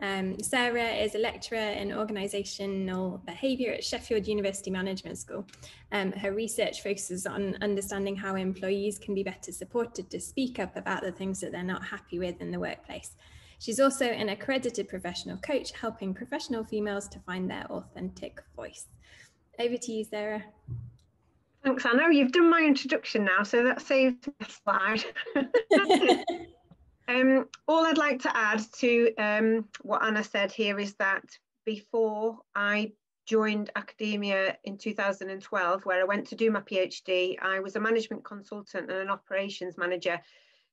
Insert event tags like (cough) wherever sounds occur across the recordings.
Um, Sarah is a lecturer in organisational behaviour at Sheffield University Management School. Um, her research focuses on understanding how employees can be better supported to speak up about the things that they're not happy with in the workplace. She's also an accredited professional coach, helping professional females to find their authentic voice. Over to you, Sarah. Thanks, Anna. You've done my introduction now, so that saves the slide. (laughs) (laughs) um, all I'd like to add to um, what Anna said here is that before I joined academia in 2012, where I went to do my PhD, I was a management consultant and an operations manager.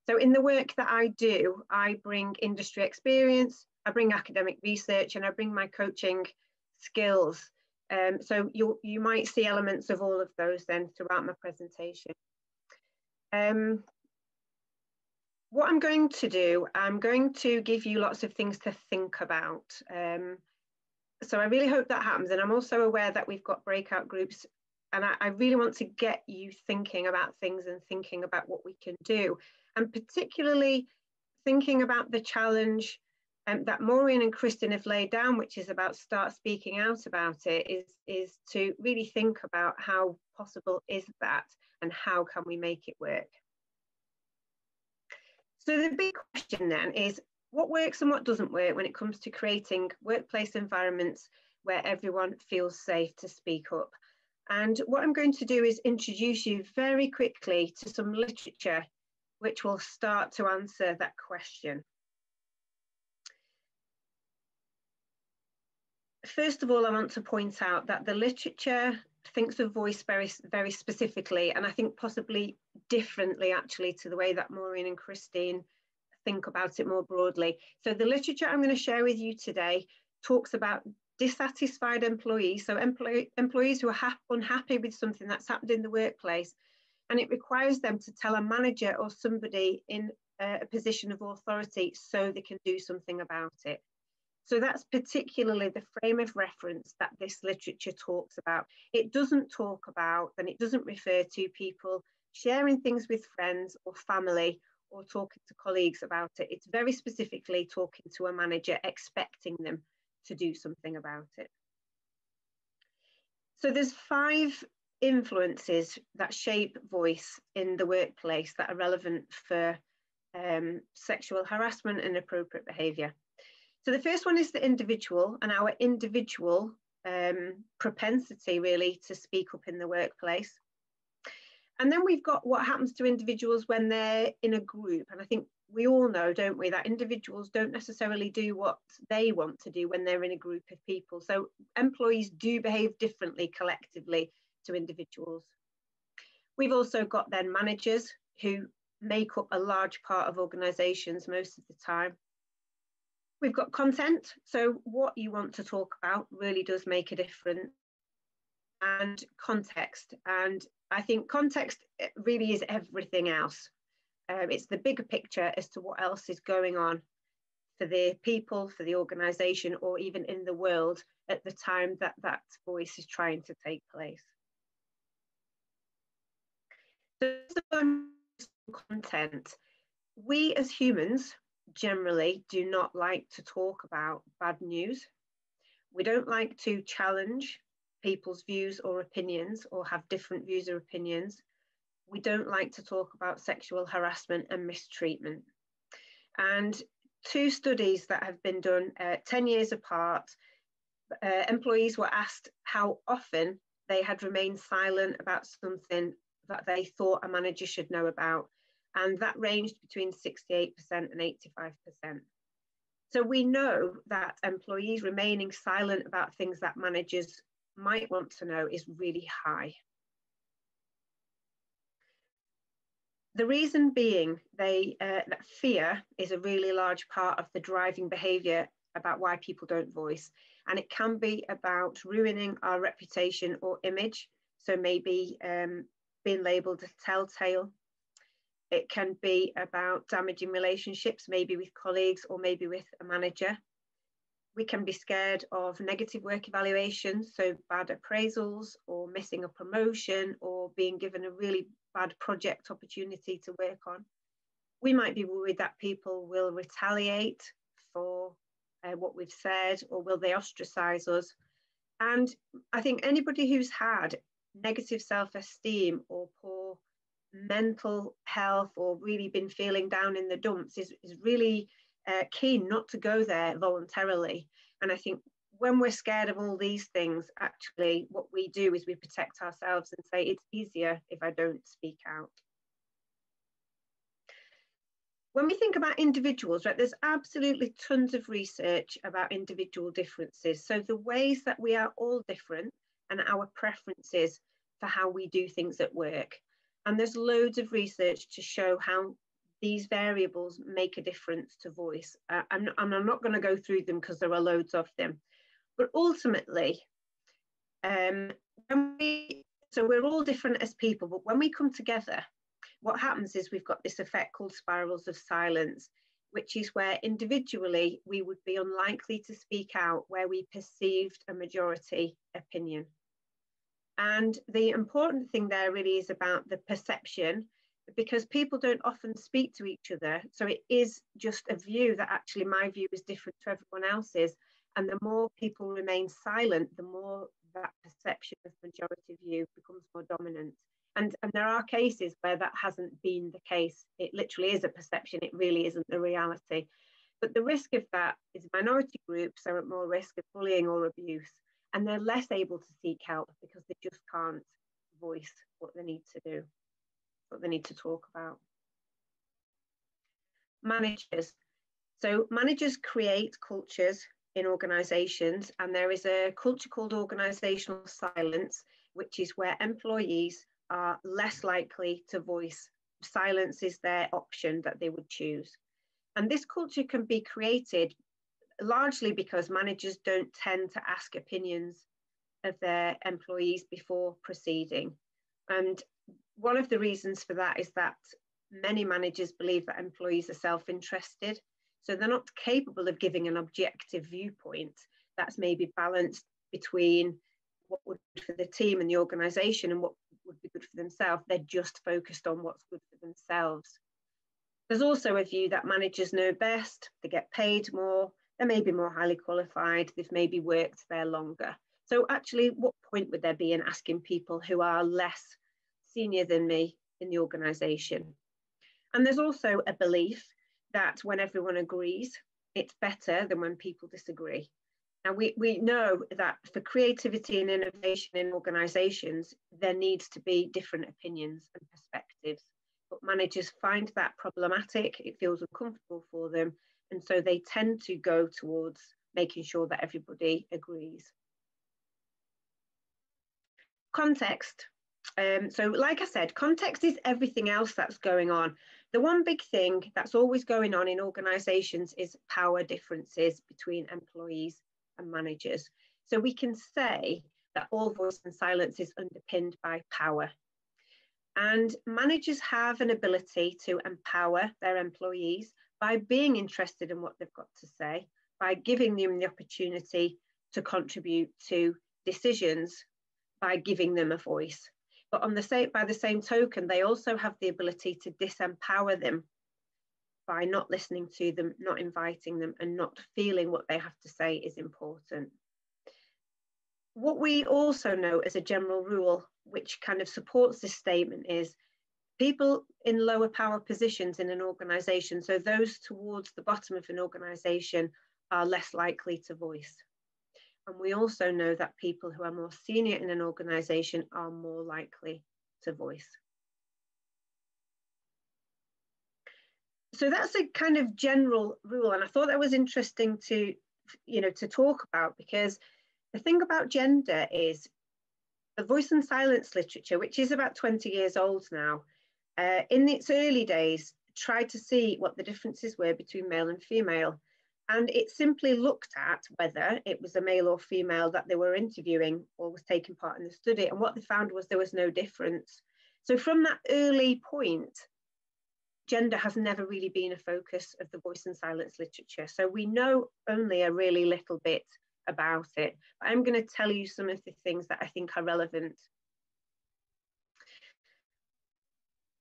So in the work that I do, I bring industry experience, I bring academic research, and I bring my coaching skills um, so you, you might see elements of all of those then throughout my presentation. Um, what I'm going to do, I'm going to give you lots of things to think about. Um, so I really hope that happens. And I'm also aware that we've got breakout groups and I, I really want to get you thinking about things and thinking about what we can do. And particularly thinking about the challenge um, that Maureen and Kristen have laid down, which is about start speaking out about it, is, is to really think about how possible is that and how can we make it work. So the big question then is what works and what doesn't work when it comes to creating workplace environments where everyone feels safe to speak up. And what I'm going to do is introduce you very quickly to some literature which will start to answer that question. first of all, I want to point out that the literature thinks of voice very, very specifically, and I think possibly differently actually to the way that Maureen and Christine think about it more broadly. So the literature I'm going to share with you today talks about dissatisfied employees, so employee, employees who are unhappy with something that's happened in the workplace, and it requires them to tell a manager or somebody in uh, a position of authority so they can do something about it. So that's particularly the frame of reference that this literature talks about. It doesn't talk about and it doesn't refer to people sharing things with friends or family or talking to colleagues about it. It's very specifically talking to a manager, expecting them to do something about it. So there's five influences that shape voice in the workplace that are relevant for um, sexual harassment and appropriate behaviour. So the first one is the individual and our individual um, propensity really to speak up in the workplace. And then we've got what happens to individuals when they're in a group. And I think we all know, don't we, that individuals don't necessarily do what they want to do when they're in a group of people. So employees do behave differently collectively to individuals. We've also got then managers who make up a large part of organisations most of the time. We've got content. So what you want to talk about really does make a difference. And context. And I think context really is everything else. Um, it's the bigger picture as to what else is going on for the people, for the organisation, or even in the world at the time that that voice is trying to take place. So, content. We as humans generally do not like to talk about bad news. We don't like to challenge people's views or opinions or have different views or opinions. We don't like to talk about sexual harassment and mistreatment. And two studies that have been done uh, 10 years apart, uh, employees were asked how often they had remained silent about something that they thought a manager should know about and that ranged between 68% and 85%. So we know that employees remaining silent about things that managers might want to know is really high. The reason being they, uh, that fear is a really large part of the driving behaviour about why people don't voice. And it can be about ruining our reputation or image. So maybe um, being labelled a telltale it can be about damaging relationships, maybe with colleagues or maybe with a manager. We can be scared of negative work evaluations, so bad appraisals or missing a promotion or being given a really bad project opportunity to work on. We might be worried that people will retaliate for uh, what we've said, or will they ostracize us? And I think anybody who's had negative self esteem or poor mental health or really been feeling down in the dumps is, is really uh, keen not to go there voluntarily. And I think when we're scared of all these things, actually, what we do is we protect ourselves and say it's easier if I don't speak out. When we think about individuals, right, there's absolutely tons of research about individual differences. So the ways that we are all different and our preferences for how we do things at work. And there's loads of research to show how these variables make a difference to voice. Uh, I'm, and I'm not going to go through them because there are loads of them. But ultimately, um, we, so we're all different as people, but when we come together, what happens is we've got this effect called spirals of silence, which is where individually we would be unlikely to speak out where we perceived a majority opinion. And the important thing there really is about the perception because people don't often speak to each other. So it is just a view that actually my view is different to everyone else's. And the more people remain silent, the more that perception of majority view becomes more dominant. And, and there are cases where that hasn't been the case. It literally is a perception, it really isn't the reality. But the risk of that is minority groups are at more risk of bullying or abuse and they're less able to seek help because they just can't voice what they need to do, what they need to talk about. Managers. So managers create cultures in organizations and there is a culture called organizational silence, which is where employees are less likely to voice. Silence is their option that they would choose. And this culture can be created largely because managers don't tend to ask opinions of their employees before proceeding. And one of the reasons for that is that many managers believe that employees are self interested. So they're not capable of giving an objective viewpoint that's maybe balanced between what would be good for the team and the organization and what would be good for themselves. They're just focused on what's good for themselves. There's also a view that managers know best, they get paid more, they may be more highly qualified, they've maybe worked there longer. So actually, what point would there be in asking people who are less senior than me in the organisation? And there's also a belief that when everyone agrees, it's better than when people disagree. Now, we, we know that for creativity and innovation in organisations, there needs to be different opinions and perspectives. But managers find that problematic, it feels uncomfortable for them, and so they tend to go towards making sure that everybody agrees. Context. Um, so like I said, context is everything else that's going on. The one big thing that's always going on in organizations is power differences between employees and managers. So we can say that all voice and silence is underpinned by power. And managers have an ability to empower their employees by being interested in what they've got to say, by giving them the opportunity to contribute to decisions by giving them a voice. But on the same, by the same token, they also have the ability to disempower them by not listening to them, not inviting them, and not feeling what they have to say is important. What we also know as a general rule, which kind of supports this statement, is people in lower power positions in an organization, so those towards the bottom of an organization, are less likely to voice. And we also know that people who are more senior in an organization are more likely to voice. So that's a kind of general rule. And I thought that was interesting to, you know, to talk about because the thing about gender is the voice and silence literature, which is about 20 years old now, uh, in its early days, tried to see what the differences were between male and female. And it simply looked at whether it was a male or female that they were interviewing or was taking part in the study. And what they found was there was no difference. So from that early point, gender has never really been a focus of the voice and silence literature. So we know only a really little bit about it. But I'm going to tell you some of the things that I think are relevant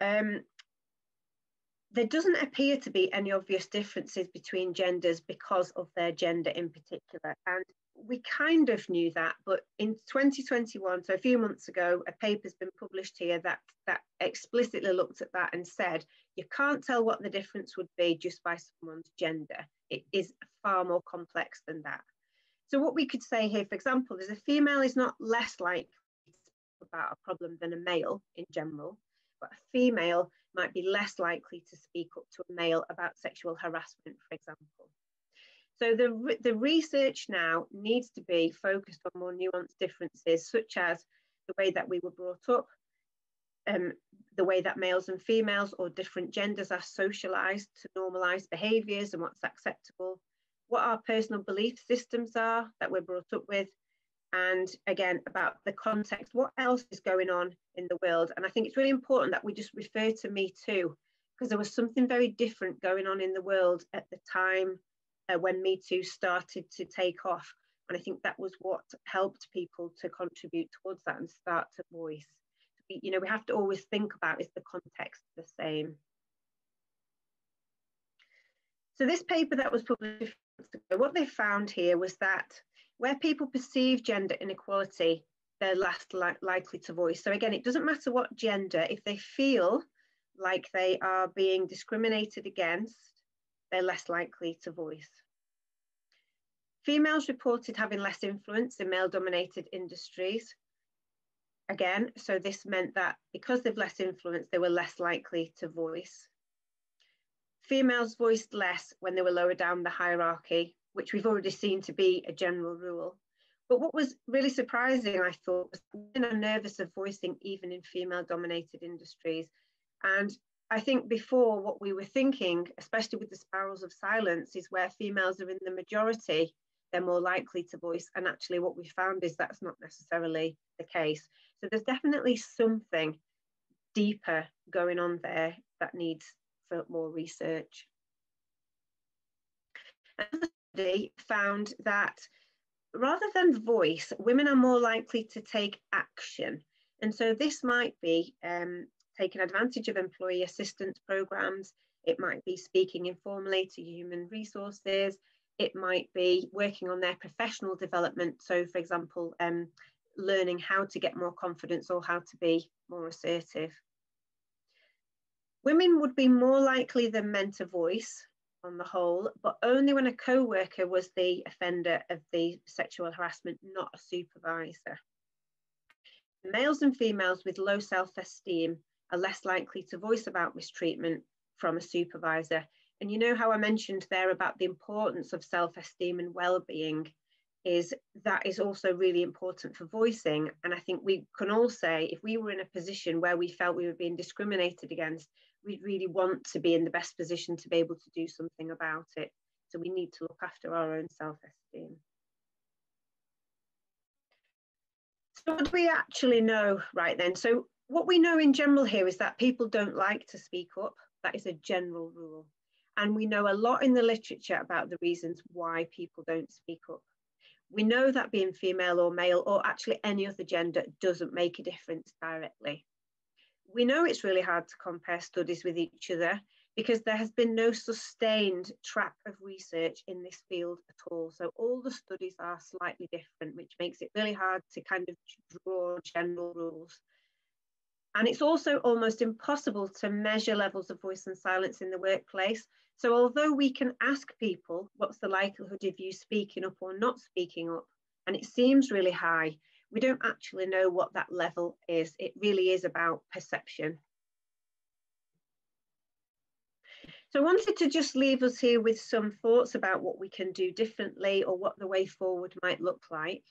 Um, there doesn't appear to be any obvious differences between genders because of their gender in particular. And we kind of knew that, but in 2021, so a few months ago, a paper's been published here that, that explicitly looked at that and said, you can't tell what the difference would be just by someone's gender. It is far more complex than that. So what we could say here, for example, is a female is not less likely about a problem than a male in general, but a female might be less likely to speak up to a male about sexual harassment, for example. So the, the research now needs to be focused on more nuanced differences, such as the way that we were brought up, um, the way that males and females or different genders are socialized to normalize behaviors and what's acceptable, what our personal belief systems are that we're brought up with, and again about the context what else is going on in the world? And i think it's really important that we just refer to me too because there was something very different going on in the world at the time uh, when me too started to take off. And i think that was what helped people to contribute towards that and start to voice. You know we have to always think about is the context the same. So this paper that was published what they found here was that where people perceive gender inequality, they're less li likely to voice. So again, it doesn't matter what gender, if they feel like they are being discriminated against, they're less likely to voice. Females reported having less influence in male dominated industries. Again, so this meant that because they've less influence, they were less likely to voice. Females voiced less when they were lower down the hierarchy, which we've already seen to be a general rule. But what was really surprising, I thought, was women are nervous of voicing even in female dominated industries. And I think before what we were thinking, especially with the spirals of silence, is where females are in the majority, they're more likely to voice. And actually, what we found is that's not necessarily the case. So there's definitely something deeper going on there that needs more research study found that rather than voice, women are more likely to take action. And so this might be um, taking advantage of employee assistance programs. It might be speaking informally to human resources. It might be working on their professional development. So, for example, um, learning how to get more confidence or how to be more assertive. Women would be more likely than men to voice on the whole, but only when a co-worker was the offender of the sexual harassment, not a supervisor. Males and females with low self-esteem are less likely to voice about mistreatment from a supervisor. And you know how I mentioned there about the importance of self-esteem and well-being is that is also really important for voicing. And I think we can all say if we were in a position where we felt we were being discriminated against, we really want to be in the best position to be able to do something about it. So we need to look after our own self-esteem. So what do we actually know right then? So what we know in general here is that people don't like to speak up. That is a general rule. And we know a lot in the literature about the reasons why people don't speak up. We know that being female or male or actually any other gender doesn't make a difference directly we know it's really hard to compare studies with each other because there has been no sustained track of research in this field at all. So all the studies are slightly different, which makes it really hard to kind of draw general rules. And it's also almost impossible to measure levels of voice and silence in the workplace. So although we can ask people, what's the likelihood of you speaking up or not speaking up? And it seems really high we don't actually know what that level is. It really is about perception. So I wanted to just leave us here with some thoughts about what we can do differently or what the way forward might look like.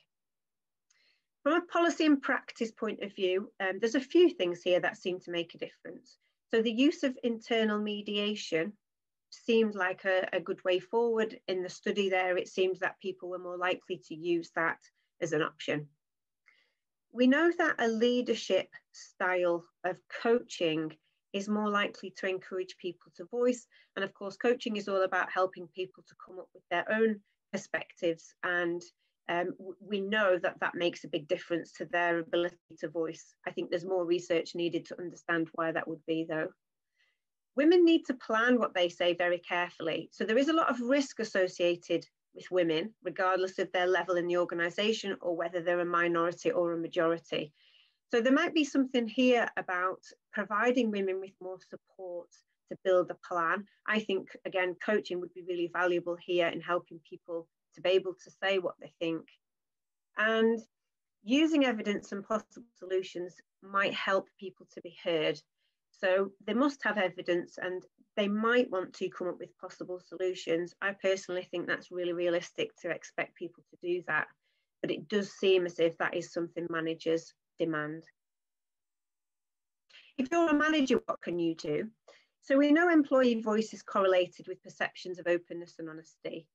From a policy and practice point of view, um, there's a few things here that seem to make a difference. So the use of internal mediation seemed like a, a good way forward. In the study there, it seems that people were more likely to use that as an option we know that a leadership style of coaching is more likely to encourage people to voice. And of course, coaching is all about helping people to come up with their own perspectives. And um, we know that that makes a big difference to their ability to voice. I think there's more research needed to understand why that would be, though. women need to plan what they say very carefully. So there is a lot of risk associated with women, regardless of their level in the organisation or whether they're a minority or a majority. So there might be something here about providing women with more support to build a plan. I think, again, coaching would be really valuable here in helping people to be able to say what they think. And using evidence and possible solutions might help people to be heard. So they must have evidence and they might want to come up with possible solutions. I personally think that's really realistic to expect people to do that, but it does seem as if that is something managers demand. If you're a manager, what can you do? So we know employee voice is correlated with perceptions of openness and honesty.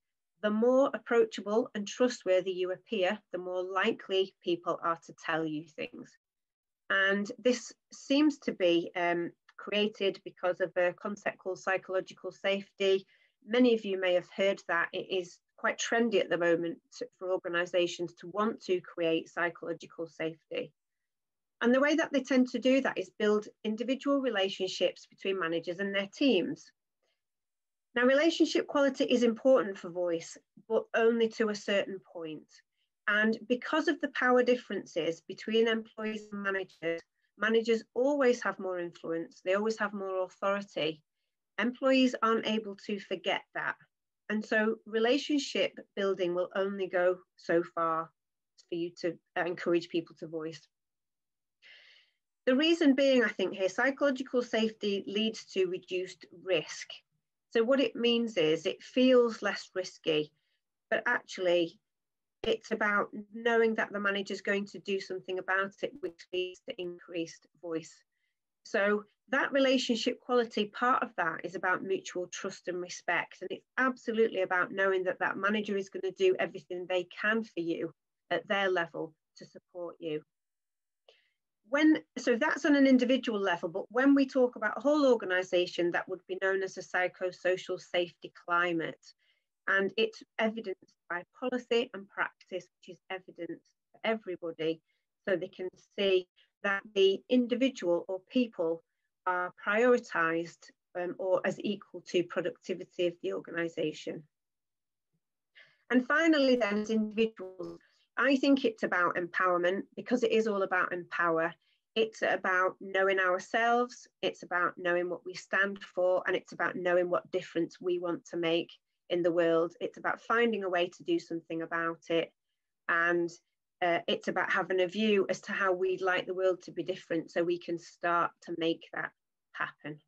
The more approachable and trustworthy you appear, the more likely people are to tell you things. And this seems to be um, created because of a concept called psychological safety. Many of you may have heard that. It is quite trendy at the moment for organisations to want to create psychological safety. And the way that they tend to do that is build individual relationships between managers and their teams. Now, relationship quality is important for voice, but only to a certain point. And because of the power differences between employees and managers, managers always have more influence, they always have more authority. Employees aren't able to forget that. And so relationship building will only go so far for you to encourage people to voice. The reason being, I think here, psychological safety leads to reduced risk. So what it means is it feels less risky, but actually it's about knowing that the manager is going to do something about it, which leads to increased voice. So that relationship quality, part of that is about mutual trust and respect. And it's absolutely about knowing that that manager is going to do everything they can for you at their level to support you when so that's on an individual level but when we talk about a whole organization that would be known as a psychosocial safety climate and it's evidenced by policy and practice which is evidence for everybody so they can see that the individual or people are prioritized um, or as equal to productivity of the organization and finally then as individuals I think it's about empowerment because it is all about empower. It's about knowing ourselves, it's about knowing what we stand for, and it's about knowing what difference we want to make in the world. It's about finding a way to do something about it. And uh, it's about having a view as to how we'd like the world to be different so we can start to make that happen.